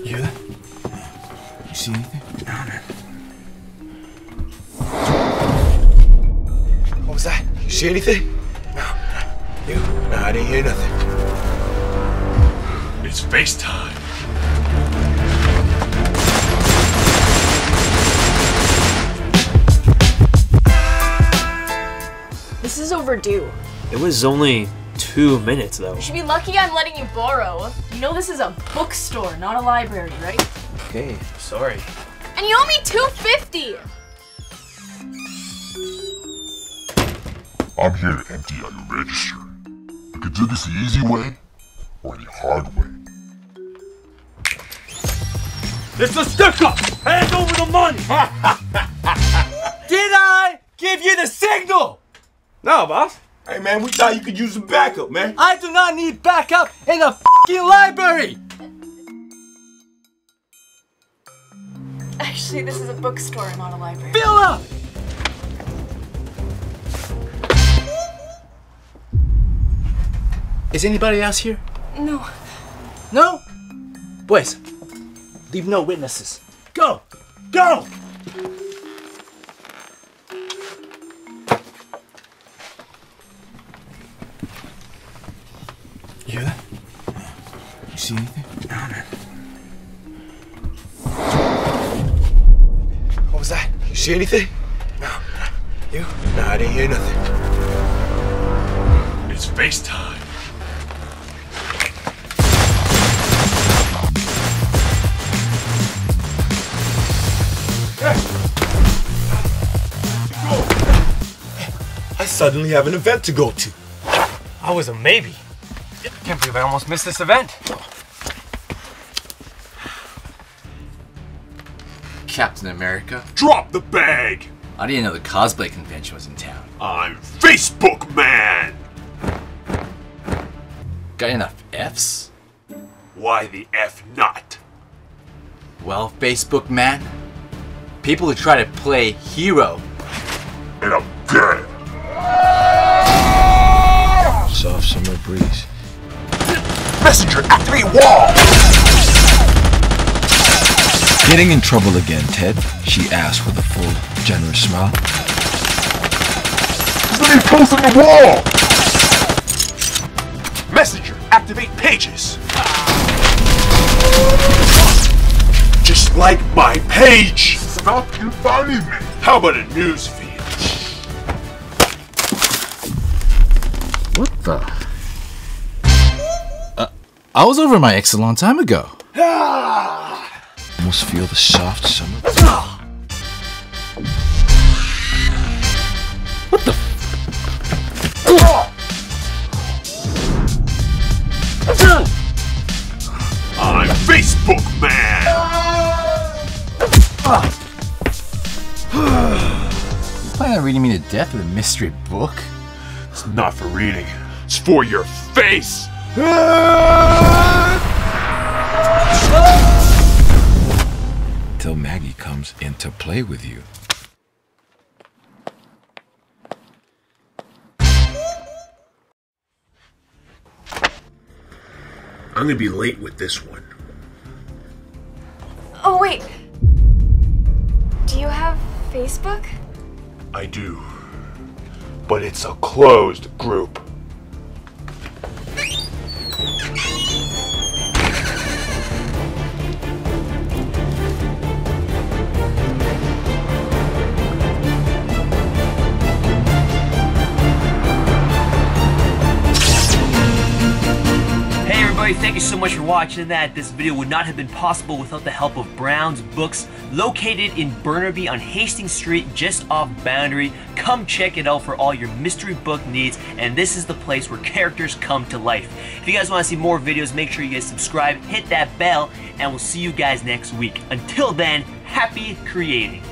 You hear that? You see anything? No, man. What was that? You see anything? No. You? No, I didn't hear nothing. It's FaceTime. This is overdue. It was only two minutes though. You should be lucky I'm letting you borrow. You know this is a bookstore, not a library, right? Okay, sorry. And you owe me 250. I'm here to empty out your register. You can do this the easy way or the hard way. It's a stick up! Hand over the money! Did I give you the signal? No, boss. Hey, man, we thought you could use some backup, man. I do not need backup in a fucking library. Actually, this is a bookstore, not a library. Fill up. Is anybody else here? No. No? Boys, leave no witnesses. Go! Go! You hear that? You see anything? No, man. What was that? You see anything? No. You? No, I didn't hear nothing. It's FaceTime. I suddenly have an event to go to. I was a maybe. Can't believe I almost missed this event. Captain America? Drop the bag! I didn't know the cosplay convention was in town. I'm Facebook Man! Got enough F's? Why the F not? Well, Facebook man, people who try to play hero And I'm dead. Soft summer breeze. Messenger, activate wall! Getting in trouble again, Ted? She asked with a full, generous smile. Somebody post on the wall! Messenger, activate pages! Just like my page! Stop inviting me! How about a news What the? Uh, I was over my ex a long time ago. Almost feel the soft summer. What the? I'm Facebook Man! You plan on reading me to death with a mystery book? It's not for reading. It's for your face! Till Maggie comes in to play with you. I'm gonna be late with this one. Oh, wait. Do you have Facebook? I do. But it's a closed group. Thank you so much for watching that. This video would not have been possible without the help of Brown's Books, located in Burnaby on Hastings Street, just off Boundary. Come check it out for all your mystery book needs, and this is the place where characters come to life. If you guys want to see more videos, make sure you guys subscribe, hit that bell, and we'll see you guys next week. Until then, happy creating.